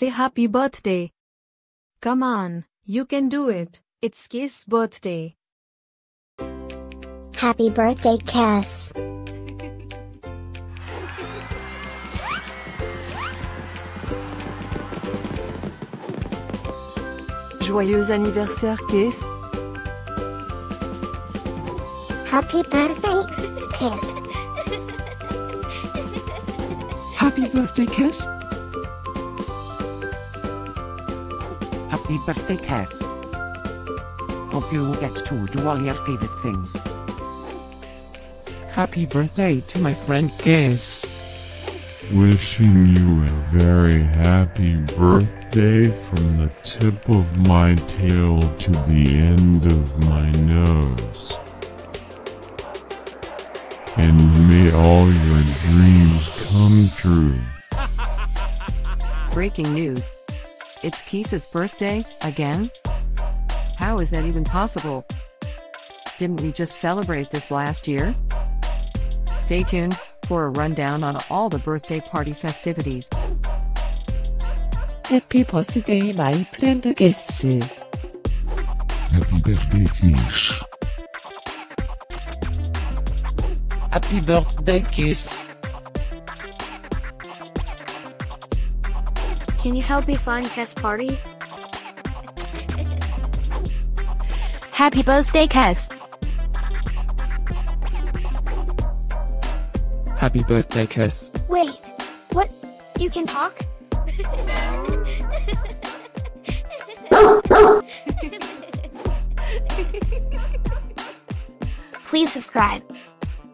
say happy birthday. Come on, you can do it. It's Kees birthday. Happy birthday, Kees. Joyeux anniversaire, Kees. Happy birthday, Kees. Happy birthday, Kees. Happy birthday, Kees. Hope you get to do all your favorite things. Happy birthday to my friend Kees. Wishing you a very happy birthday from the tip of my tail to the end of my nose. And may all your dreams come true. Breaking news. It's Kees's birthday, again? How is that even possible? Didn't we just celebrate this last year? Stay tuned for a rundown on all the birthday party festivities. Happy birthday, my friend Kees. Happy birthday, Kees. Happy birthday, Kees. Can you help me find Kees party? Happy birthday, Kees. Happy birthday, Kees. Wait, what? You can talk? Please subscribe,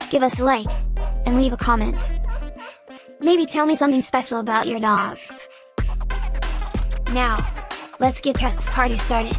give us a like, and leave a comment. Maybe tell me something special about your dogs. Now, let's get Kees's party started.